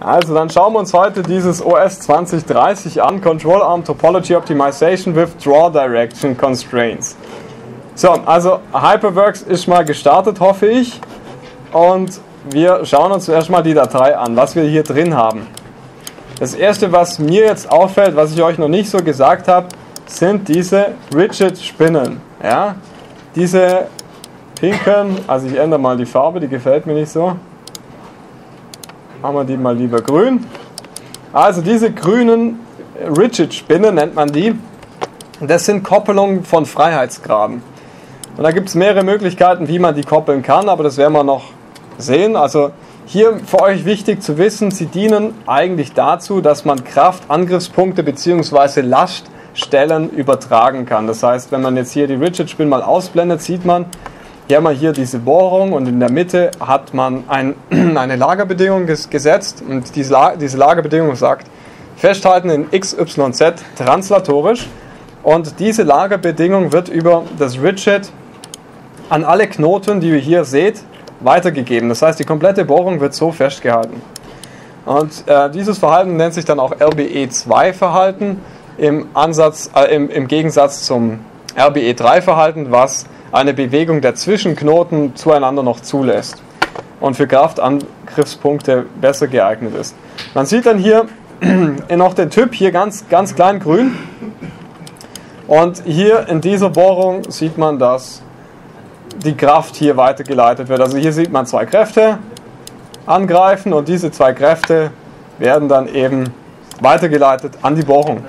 Also dann schauen wir uns heute dieses OS 2030 an, Control Arm Topology Optimization with Draw Direction Constraints. So, also Hyperworks ist mal gestartet, hoffe ich. Und wir schauen uns erstmal die Datei an, was wir hier drin haben. Das erste, was mir jetzt auffällt, was ich euch noch nicht so gesagt habe, sind diese Rigid-Spinnen. Ja? Diese pinken, also ich ändere mal die Farbe, die gefällt mir nicht so. Machen wir die mal lieber grün. Also diese grünen Rigid-Spinnen nennt man die. Das sind Koppelungen von Freiheitsgraden. Und da gibt es mehrere Möglichkeiten, wie man die koppeln kann, aber das werden wir noch sehen. Also hier für euch wichtig zu wissen, sie dienen eigentlich dazu, dass man Kraftangriffspunkte bzw. Laststellen übertragen kann. Das heißt, wenn man jetzt hier die Rigid-Spin mal ausblendet, sieht man, hier haben wir hier diese Bohrung und in der Mitte hat man ein, eine Lagerbedingung gesetzt und diese, diese Lagerbedingung sagt, festhalten in XYZ translatorisch und diese Lagerbedingung wird über das Rigid an alle Knoten, die ihr hier seht, weitergegeben. Das heißt, die komplette Bohrung wird so festgehalten. Und äh, dieses Verhalten nennt sich dann auch RBE2-Verhalten im, äh, im, im Gegensatz zum RBE3-Verhalten, was eine Bewegung der Zwischenknoten zueinander noch zulässt und für Kraftangriffspunkte besser geeignet ist. Man sieht dann hier noch den Typ, hier ganz, ganz klein grün. Und hier in dieser Bohrung sieht man, dass die Kraft hier weitergeleitet wird. Also hier sieht man zwei Kräfte angreifen und diese zwei Kräfte werden dann eben weitergeleitet an die Bohrung.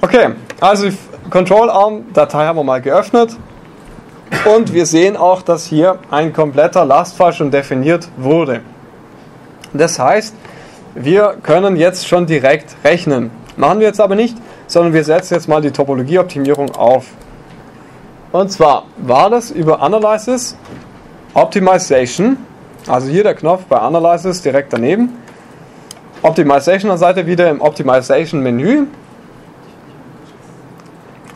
Okay, also die Control Arm Datei haben wir mal geöffnet und wir sehen auch, dass hier ein kompletter Lastfall schon definiert wurde. Das heißt, wir können jetzt schon direkt rechnen. Machen wir jetzt aber nicht, sondern wir setzen jetzt mal die Topologieoptimierung auf. Und zwar war das über Analysis, Optimization, also hier der Knopf bei Analysis direkt daneben. Optimization an Seite wieder im Optimization Menü.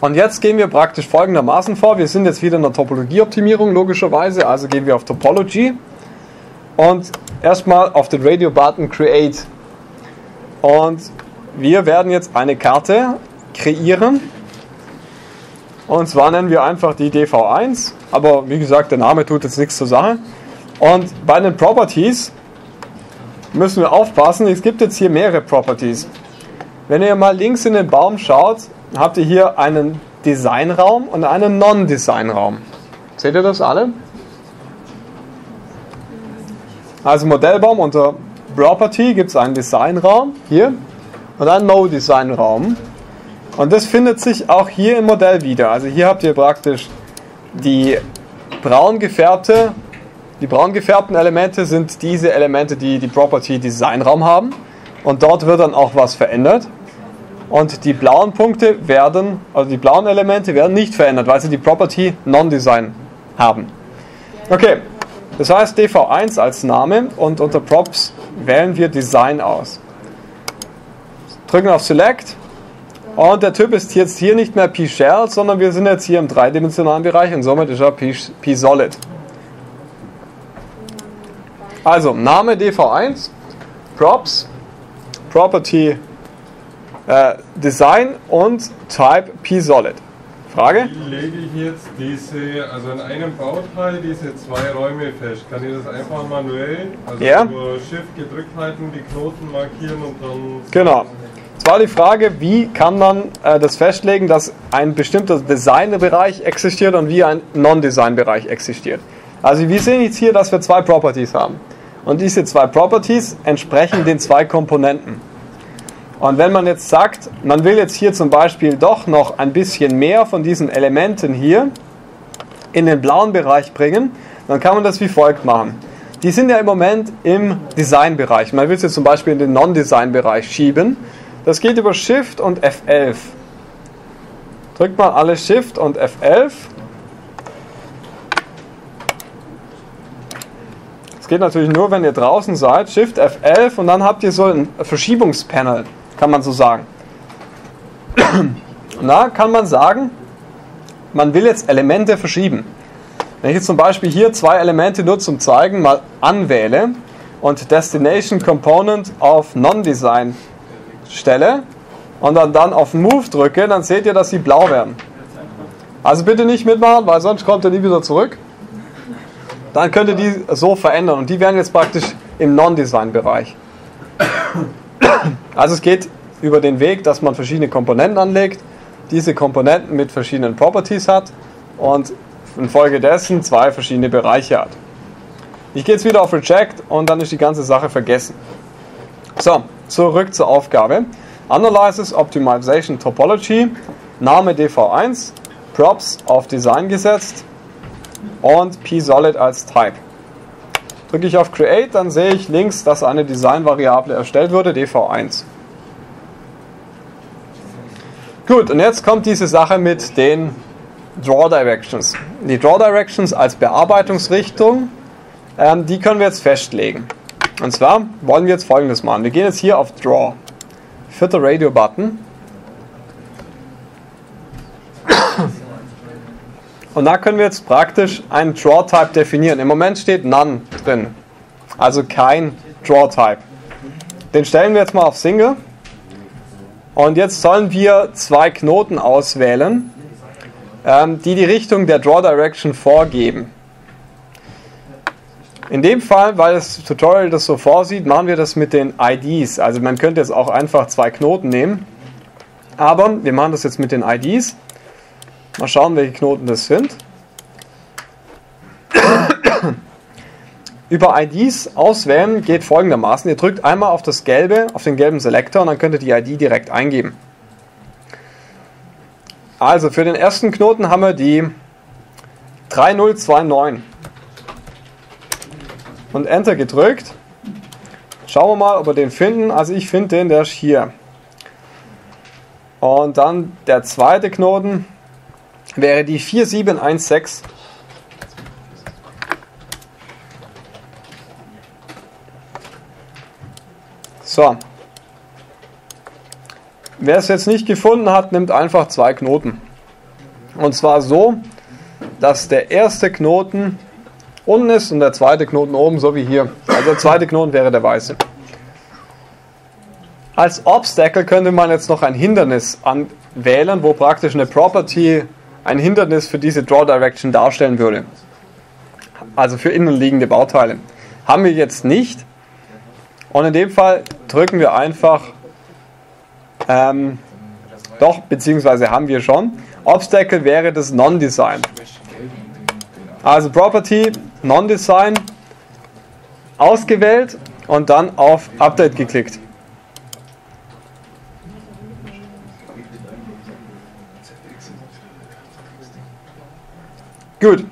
Und jetzt gehen wir praktisch folgendermaßen vor. Wir sind jetzt wieder in der Topologieoptimierung logischerweise, also gehen wir auf Topology und erstmal auf den Radio Button Create. Und wir werden jetzt eine Karte kreieren und zwar nennen wir einfach die DV1, aber wie gesagt, der Name tut jetzt nichts zur Sache. Und bei den Properties müssen wir aufpassen, es gibt jetzt hier mehrere Properties. Wenn ihr mal links in den Baum schaut, habt ihr hier einen Designraum und einen Non-Design-Raum. Seht ihr das alle? Also Modellbaum unter Property gibt es einen Designraum hier und einen No-Design-Raum. Und das findet sich auch hier im Modell wieder. Also hier habt ihr praktisch die braun gefärbte, die braun gefärbten Elemente sind diese Elemente, die die Property Designraum haben. Und dort wird dann auch was verändert. Und die blauen Punkte werden, also die blauen Elemente werden nicht verändert, weil sie die Property Non-Design haben. Okay, das heißt DV1 als Name und unter Props wählen wir Design aus. Drücken auf Select und der Typ ist jetzt hier nicht mehr P-Shell, sondern wir sind jetzt hier im dreidimensionalen Bereich und somit ist er P-Solid. Also, Name DV1, Props, Property äh, Design und Type P-Solid. Frage? Wie lege ich jetzt diese, also in einem Bauteil diese zwei Räume fest? Kann ich das einfach manuell, also ja. über Shift gedrückt halten, die Knoten markieren und dann... Genau. Es war die Frage, wie kann man äh, das festlegen, dass ein bestimmter Designbereich existiert und wie ein Non-Design-Bereich existiert. Also wir sehen jetzt hier, dass wir zwei Properties haben. Und diese zwei Properties entsprechen den zwei Komponenten. Und wenn man jetzt sagt, man will jetzt hier zum Beispiel doch noch ein bisschen mehr von diesen Elementen hier in den blauen Bereich bringen, dann kann man das wie folgt machen. Die sind ja im Moment im Designbereich. Man will sie zum Beispiel in den Non-Design-Bereich schieben. Das geht über Shift und F11. Drückt mal alle Shift und F11. Das geht natürlich nur, wenn ihr draußen seid. Shift F11 und dann habt ihr so ein Verschiebungspanel, kann man so sagen. Und da kann man sagen, man will jetzt Elemente verschieben. Wenn ich jetzt zum Beispiel hier zwei Elemente nur zum Zeigen mal anwähle, und Destination Component auf Non-Design stelle und dann, dann auf Move drücke, dann seht ihr, dass sie blau werden. Also bitte nicht mitmachen, weil sonst kommt er nie wieder zurück. Dann könnt ihr die so verändern und die werden jetzt praktisch im Non-Design-Bereich. Also es geht über den Weg, dass man verschiedene Komponenten anlegt, diese Komponenten mit verschiedenen Properties hat und infolgedessen zwei verschiedene Bereiche hat. Ich gehe jetzt wieder auf Reject und dann ist die ganze Sache vergessen. So, zurück zur Aufgabe. Analysis Optimization Topology, Name DV1, Props auf Design gesetzt und pSolid als Type. Drücke ich auf Create, dann sehe ich links, dass eine Design-Variable erstellt wurde, dv1. Gut, und jetzt kommt diese Sache mit den Draw Directions. Die Draw Directions als Bearbeitungsrichtung, ähm, die können wir jetzt festlegen. Und zwar wollen wir jetzt folgendes machen. Wir gehen jetzt hier auf Draw. Vierter Radio-Button. Und da können wir jetzt praktisch einen Draw-Type definieren. Im Moment steht None drin. Also kein Draw-Type. Den stellen wir jetzt mal auf Single. Und jetzt sollen wir zwei Knoten auswählen, ähm, die die Richtung der Draw Direction vorgeben. In dem Fall, weil das Tutorial das so vorsieht, machen wir das mit den IDs. Also man könnte jetzt auch einfach zwei Knoten nehmen. Aber wir machen das jetzt mit den IDs. Mal schauen, welche Knoten das sind. Über IDs auswählen geht folgendermaßen. Ihr drückt einmal auf das gelbe, auf den gelben Selektor und dann könnt ihr die ID direkt eingeben. Also für den ersten Knoten haben wir die 3029 und Enter gedrückt. Schauen wir mal, ob wir den finden. Also ich finde den, der ist hier. Und dann der zweite Knoten wäre die 4716. So. Wer es jetzt nicht gefunden hat, nimmt einfach zwei Knoten. Und zwar so, dass der erste Knoten unten ist und der zweite Knoten oben, so wie hier. Also der zweite Knoten wäre der weiße. Als Obstacle könnte man jetzt noch ein Hindernis anwählen, wo praktisch eine Property ein Hindernis für diese Draw Direction darstellen würde. Also für innenliegende Bauteile. Haben wir jetzt nicht. Und in dem Fall drücken wir einfach, ähm, doch, beziehungsweise haben wir schon. Obstacle wäre das Non-Design. Also Property, Non-Design, ausgewählt und dann auf Update geklickt. Gut,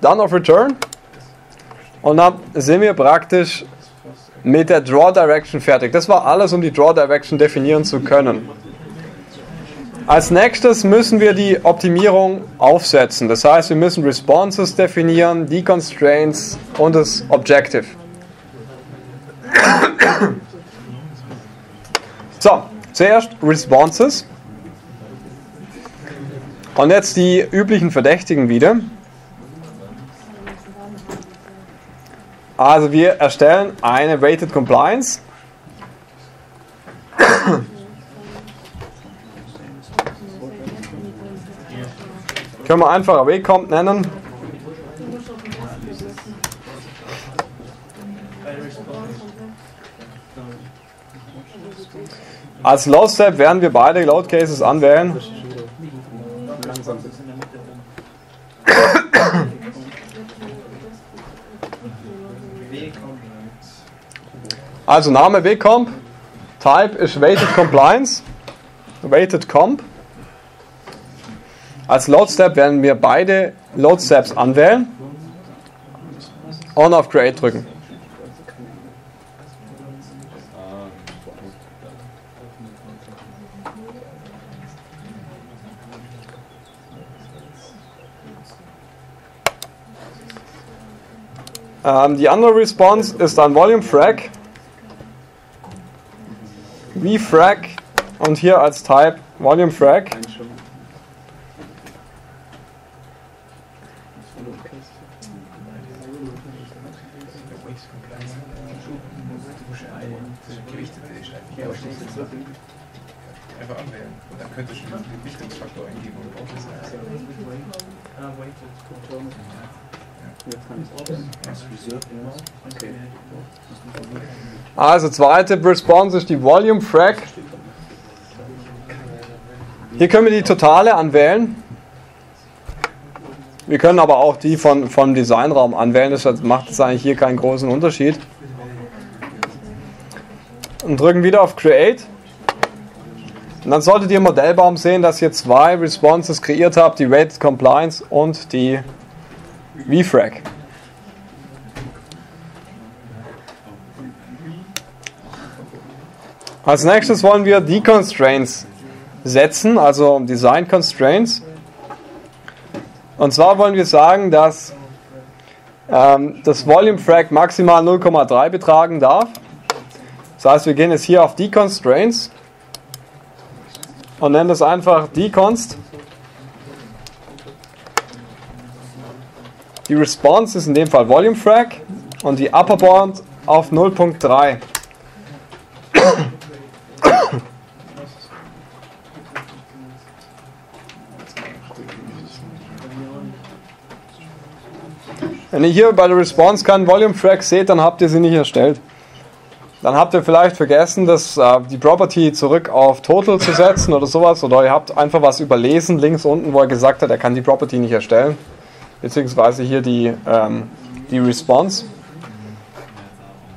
dann auf Return und dann sind wir praktisch mit der Draw Direction fertig. Das war alles, um die Draw Direction definieren zu können. Als nächstes müssen wir die Optimierung aufsetzen. Das heißt, wir müssen Responses definieren, die Constraints und das Objective. So, zuerst Responses. Und jetzt die üblichen Verdächtigen wieder. Also wir erstellen eine Weighted Compliance. Können wir einfach AwayComp nennen. Als Load Step werden wir beide Load Cases anwählen. Also Name WComp, Type ist Weighted Compliance, Weighted Comp. Als Load Step werden wir beide Load Steps anwählen. Und auf Create drücken. Ähm, die andere Response ist ein Volume Frag. VFrag und hier als Type Volume Frag. Einfach anwählen. Und dann könntest du den Gewichtungsfaktor eingeben und das Also zweite Response ist die Volume Frag. Hier können wir die totale anwählen. Wir können aber auch die von, vom Designraum anwählen, deshalb macht es eigentlich hier keinen großen Unterschied. Und drücken wieder auf Create. Und dann solltet ihr im Modellbaum sehen, dass ihr zwei Responses kreiert habt, die Rated Compliance und die VFrag. Als nächstes wollen wir die Constraints setzen, also Design Constraints. Und zwar wollen wir sagen, dass ähm, das Volume Frag maximal 0,3 betragen darf. Das heißt, wir gehen jetzt hier auf die Constraints und nennen das einfach deconst. Die Response ist in dem Fall Volume Frag und die Upper Bound auf 0.3. Wenn ihr hier bei der Response keinen Volume Frag seht, dann habt ihr sie nicht erstellt. Dann habt ihr vielleicht vergessen, dass, äh, die Property zurück auf Total zu setzen oder sowas. Oder ihr habt einfach was überlesen links unten, wo er gesagt hat, er kann die Property nicht erstellen. Beziehungsweise hier die, ähm, die Response.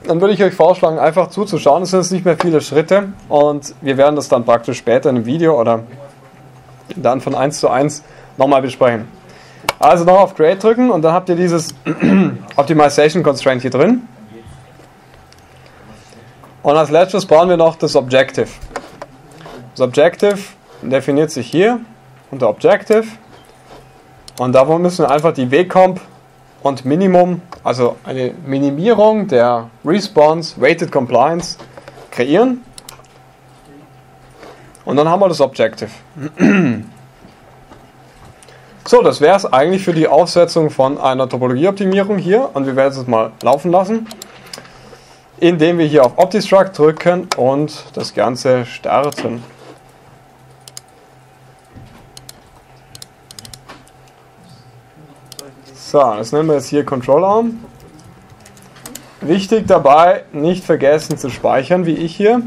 Dann würde ich euch vorschlagen, einfach zuzuschauen. Es sind jetzt nicht mehr viele Schritte und wir werden das dann praktisch später in einem Video oder dann von 1 zu 1 nochmal besprechen. Also noch auf Create drücken und dann habt ihr dieses Optimization Constraint hier drin. Und als letztes brauchen wir noch das Objective. Das Objective definiert sich hier unter Objective. Und davon müssen wir einfach die W-Comp und Minimum, also eine Minimierung der Response Weighted Compliance kreieren. Und dann haben wir das Objective. So, das wäre es eigentlich für die Aufsetzung von einer Topologieoptimierung hier. Und wir werden es mal laufen lassen, indem wir hier auf OptiStruct drücken und das Ganze starten. So, das nehmen wir jetzt hier Control Arm. Wichtig dabei, nicht vergessen zu speichern, wie ich hier.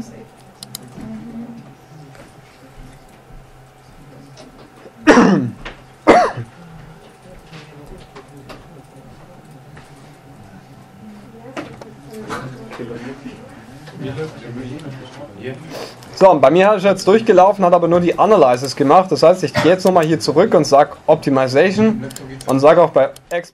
So, und bei mir ist jetzt durchgelaufen, hat aber nur die Analysis gemacht. Das heißt, ich gehe jetzt nochmal hier zurück und sage Optimization und sage auch bei X